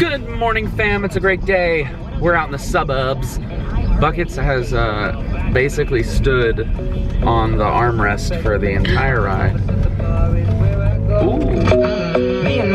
Good morning, fam. It's a great day. We're out in the suburbs. Buckets has uh, basically stood on the armrest for the entire ride.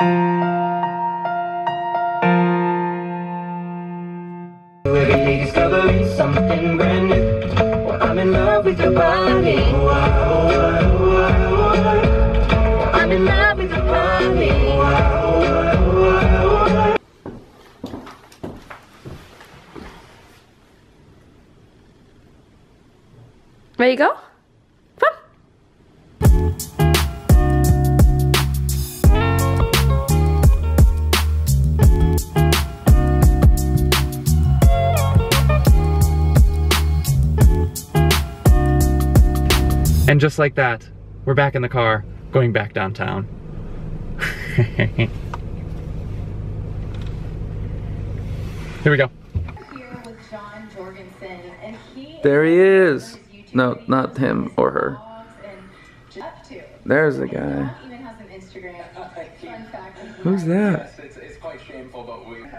Every day discovering something brand new. I'm in love with your body. Ready to go? And just like that, we're back in the car, going back downtown. Here we go. here with Jon Jorgenson, and he There he is. No, not him or her. vlogs, and just up to. There's the guy. Jon even has an Instagram. Fun fact. Who's that? It's, it's quite shameful, but we. Um,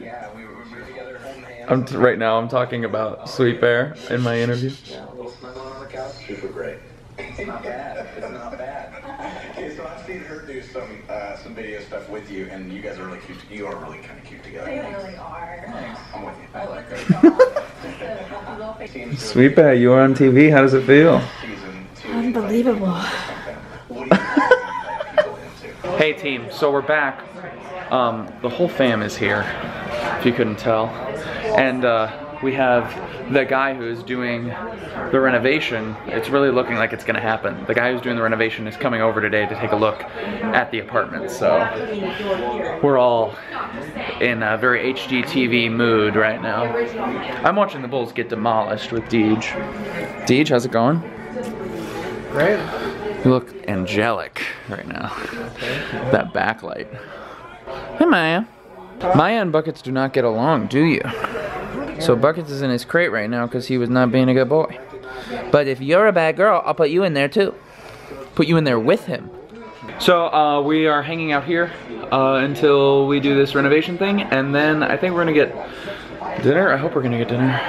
yeah, we were, we were together holding hands. I'm t- right now. I'm talking about Sweet Bear in my interview. Super great. It's not bad. It's not bad. Okay, so I've seen her do some uh, some video stuff with you, and you guys are really cute. You are really kind of cute together. They really are. Thanks. I'm with you. I like Just her. a puppy little face. Seems to Sweet Bear, you are on TV. How does it feel? Unbelievable. What do you invite people into? Hey team, so we're back. Um, the whole fam is here, if you couldn't tell. And uh, we have the guy who's doing the renovation. It's really looking like it's gonna happen. The guy who's doing the renovation is coming over today to take a look at the apartment. So we're all in a very HGTV mood right now. I'm watching the Bulls get demolished with Deej. Deej, how's it going? Great. You look angelic right now. That backlight. Hey, Maya. Maya and Buckets do not get along, do you? So Buckets is in his crate right now because he was not being a good boy. But if you're a bad girl, I'll put you in there too. Put you in there with him. So uh, we are hanging out here uh, until we do this renovation thing, and then I think we're gonna get dinner. I hope we're gonna get dinner.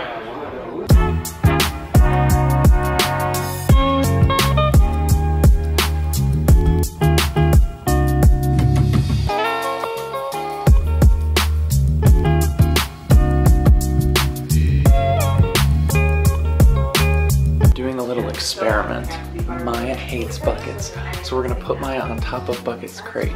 Maya hates buckets, so we're gonna put Maya on top of Bucket's crate.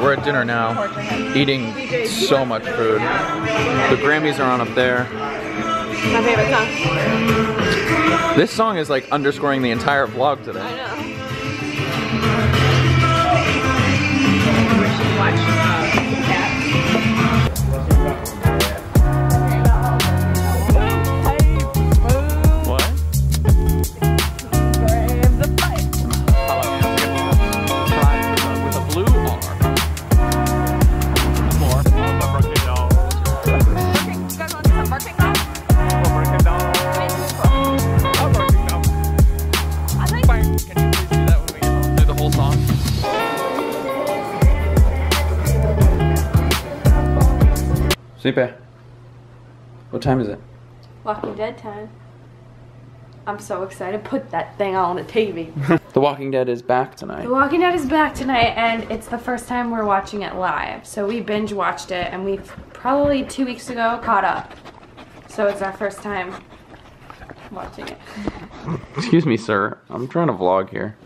Right, we're at dinner now, eating so much food. The Grammys are on up there. My favorite song. This song is like underscoring the entire vlog today. I know. What? Bear. What time is it? Walking Dead time. I'm so excited. Put that thing on the TV. The Walking Dead is back tonight. The Walking Dead is back tonight, and it's the first time we're watching it live. So we binge watched it, and we probably two weeks ago caught up. So it's our first time watching it. Excuse me, sir. I'm trying to vlog here.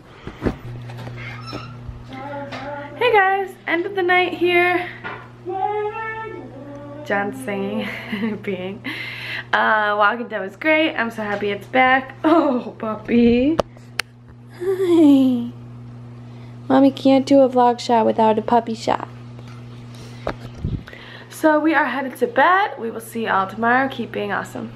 Hey guys, end of the night here. Jon's singing, being. Uh, Walking Dead was great. I'm so happy it's back. Oh, puppy. Hi. Mommy can't do a vlog shot without a puppy shot. So we are headed to bed. We will see y'all tomorrow. Keep being awesome.